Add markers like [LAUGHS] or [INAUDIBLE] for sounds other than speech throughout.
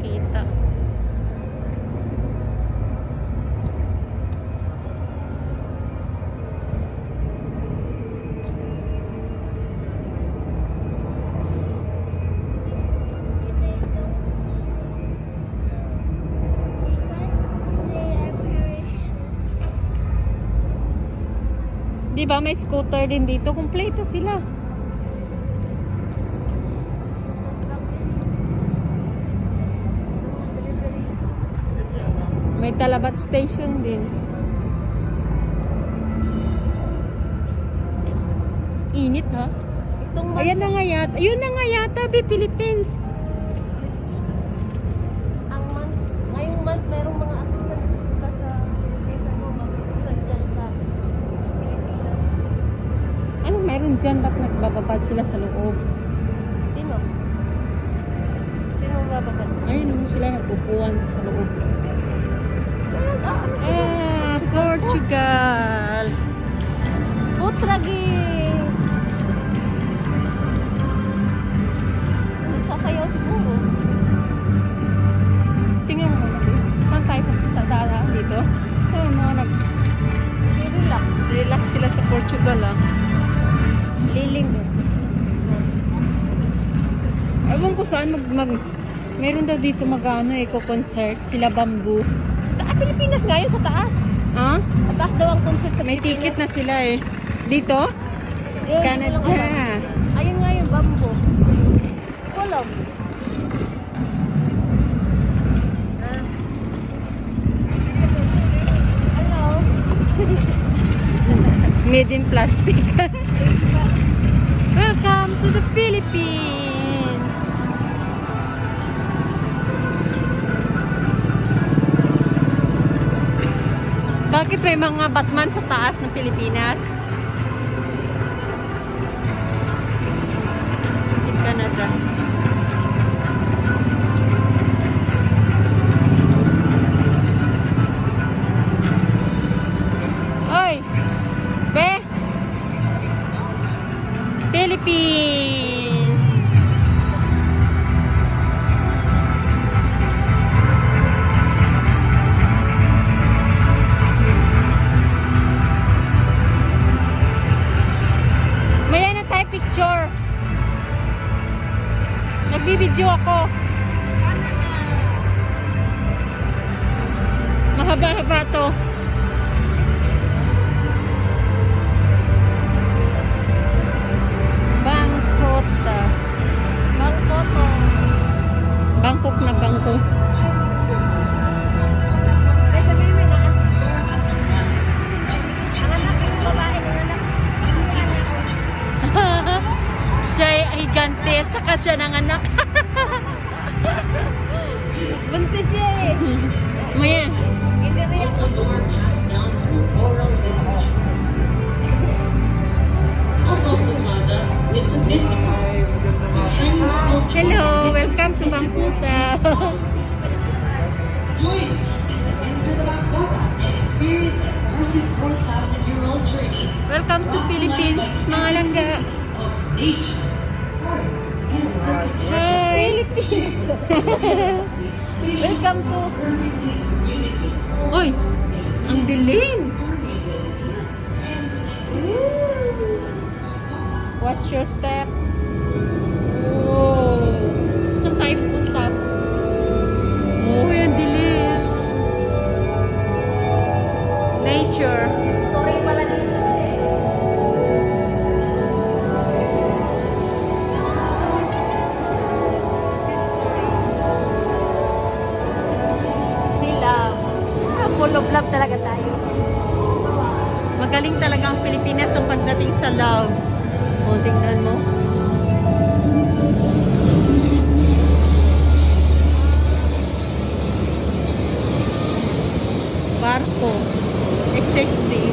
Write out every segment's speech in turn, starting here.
makita. Di ba may scooter din dito? Kumpleto sila. May Talabat station din. Init ha? Itong Ayan na nga yata. Yun na nga yata, be Philippines. ang month, ngayong month, merong mga assistant pupunta sa data mo, mag-assistant dyan sa Pilipinas. Ano meron dyan? Ba't nagbababad sila sa loob? Sino? Sino bababad? Ayun sila nagpupuan sa loob. Ah, Portugal! Putragis! Nagsasayaw siguro. Tingnan mo. Saan tayo pupunta dara dito? Oh, mga nag Relax. relax sila sa Portugal ah. Lilim. Ewan ko saan mag, mag meron daw dito magano eco-concert sila bamboo. Sa Pilipinas nga yun, sa taas. Ah? Sa taas daw ang concert sa May Pilipinas. ticket na sila eh. Dito? Lang Canada. Ayun nga yung bamboo. Walang. Ah. Hello. [LAUGHS] Made in plastic. Welcome to the Philippines! Bakit may mga Batman sa taas ng Pilipinas? Nagbibideo ako. Mahaba-haba to. Bangkok. Bangkok Bangkok. Na. Anak. [LAUGHS] siya ay higante, saka siya ng anak. [LAUGHS] siya. Maya, Hindi rin. hello, welcome to Bangkuta. Join us the Bangkota and experience an immersive 4,000-year-old journey welcome to Philippines, mga langga. of nature, art, and life. Hi! [LAUGHS] Welcome to Uy, ang dilim. Watch your step. Magaling talaga ang Pilipinas sa pagdating sa love. O, tingnan mo. Barko. Exactly.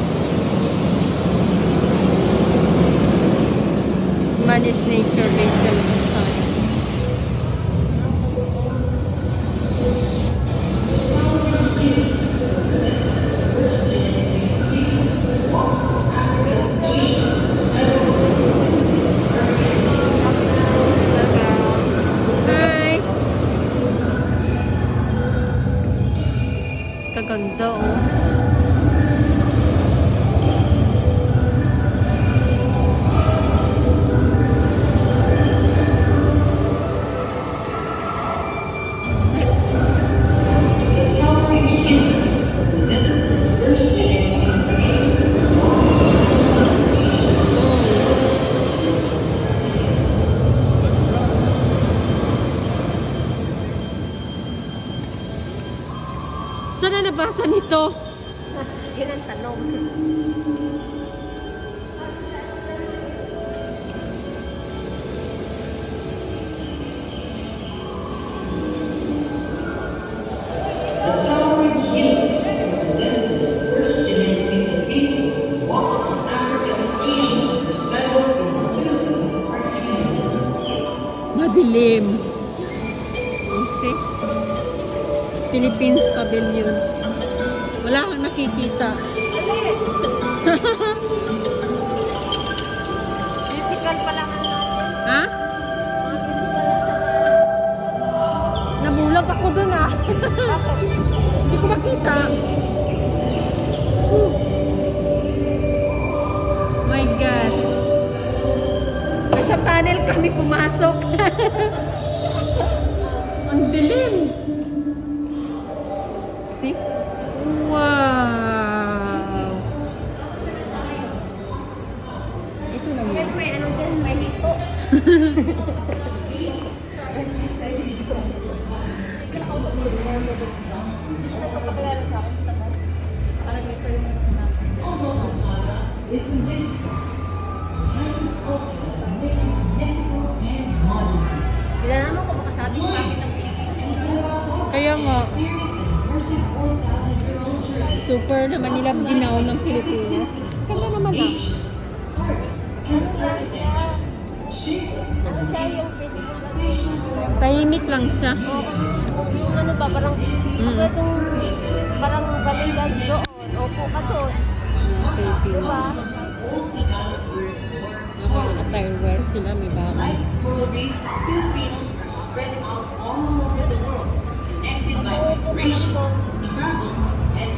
In the Philippine archipelago. Madilim. Okay. Philippines Pavilion. Wala kang nakikita. [LAUGHS] Musical pa lang ang natin. ha? Sa Nabulag ako dun ah. Hindi ko makita. Whew. My God. Nasa tunnel kami pumasok. [LAUGHS] Ang dilim. Is invisible, highly sculpted that mixes mythical and modern. Sila naman kung makasabi sa akin ng Kaya nga, Experience an immersive 4,000-year-old journey. super naman nila ginaw ng Pilipinas. Ganda naman ah. Ano siya yung physical Tahimik lang siya. Oo, kasi yung ano ba, parang, Mm. parang balilan doon, opo ka doon. Philippines. Yung attire may. Filipinos are spread out all over the world, connected by migration, travel, and